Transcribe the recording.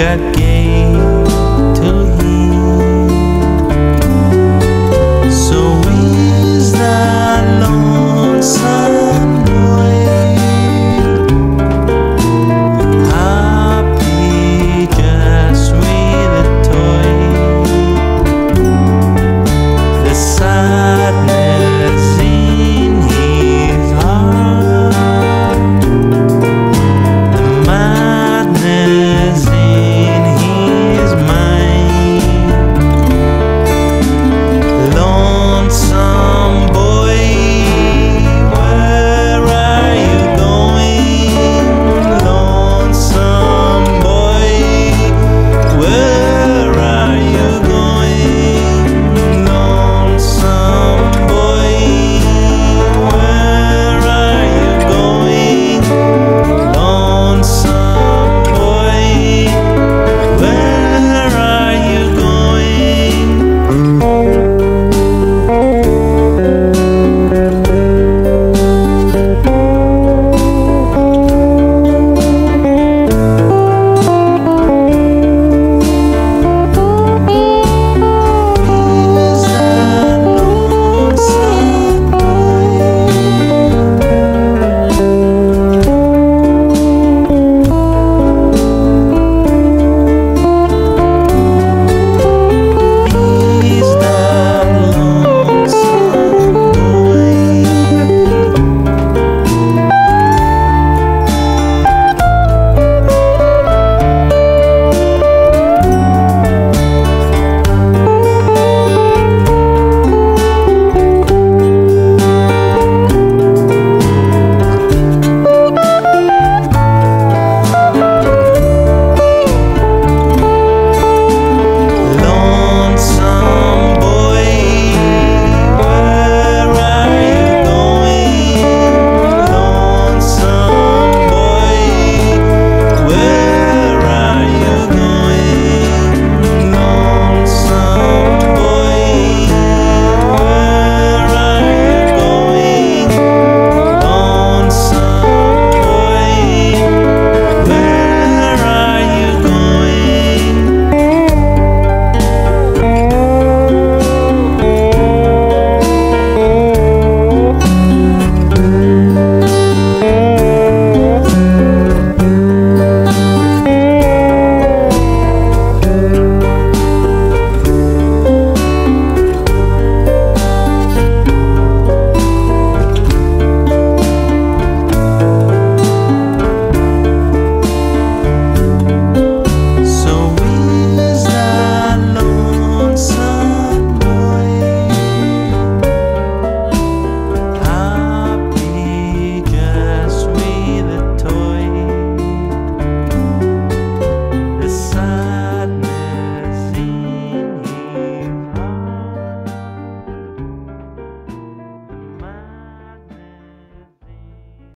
again.